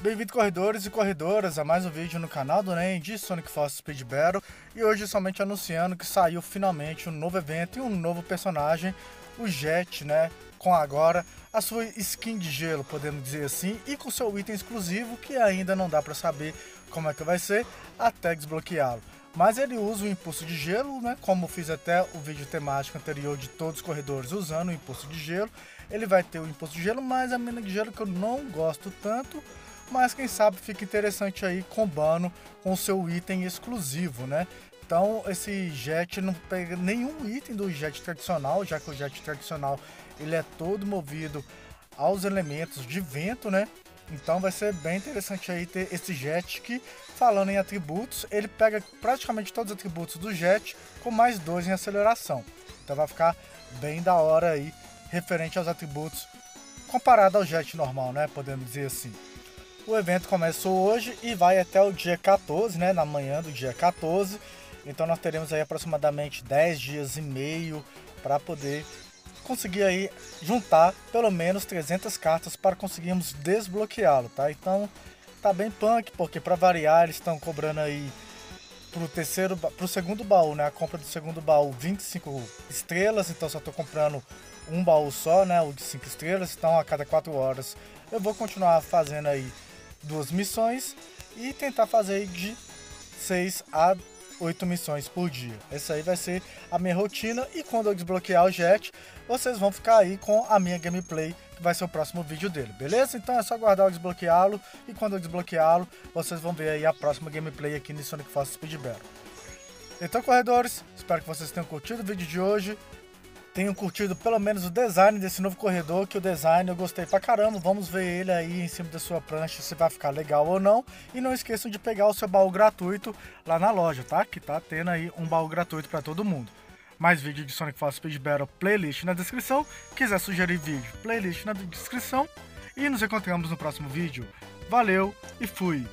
Bem-vindo corredores e corredoras a mais um vídeo no canal do NEM de Sonic Force Speed Battle e hoje somente anunciando que saiu finalmente um novo evento e um novo personagem, o Jet, né, com agora a sua skin de gelo, podemos dizer assim, e com seu item exclusivo que ainda não dá para saber como é que vai ser até desbloqueá-lo. Mas ele usa o impulso de gelo, né? Como fiz até o vídeo temático anterior de todos os corredores usando o impulso de gelo. Ele vai ter o impulso de gelo, mas a mina de gelo que eu não gosto tanto mas quem sabe fica interessante aí combando com o seu item exclusivo, né? Então esse jet não pega nenhum item do jet tradicional, já que o jet tradicional ele é todo movido aos elementos de vento, né? Então vai ser bem interessante aí ter esse jet que, falando em atributos, ele pega praticamente todos os atributos do jet com mais dois em aceleração. Então vai ficar bem da hora aí referente aos atributos comparado ao jet normal, né? Podemos dizer assim. O evento começou hoje e vai até o dia 14, né, na manhã do dia 14. Então nós teremos aí aproximadamente 10 dias e meio para poder conseguir aí juntar pelo menos 300 cartas para conseguirmos desbloqueá-lo, tá? Então tá bem punk, porque para variar eles estão cobrando aí pro terceiro, pro segundo baú, né? A compra do segundo baú 25 estrelas, então só tô comprando um baú só, né? O de 5 estrelas, então a cada 4 horas eu vou continuar fazendo aí duas missões e tentar fazer de 6 a 8 missões por dia. Essa aí vai ser a minha rotina e quando eu desbloquear o Jet, vocês vão ficar aí com a minha gameplay, que vai ser o próximo vídeo dele, beleza? Então é só aguardar eu desbloqueá-lo e quando eu desbloqueá-lo, vocês vão ver aí a próxima gameplay aqui no Sonic Force Speed Battle. Então, corredores, espero que vocês tenham curtido o vídeo de hoje tenham curtido pelo menos o design desse novo corredor, que o design eu gostei pra caramba. Vamos ver ele aí em cima da sua prancha, se vai ficar legal ou não. E não esqueçam de pegar o seu baú gratuito lá na loja, tá? Que tá tendo aí um baú gratuito para todo mundo. Mais vídeo de Sonic Force Speed Battle playlist na descrição. Quiser sugerir vídeo, playlist na descrição. E nos encontramos no próximo vídeo. Valeu e fui!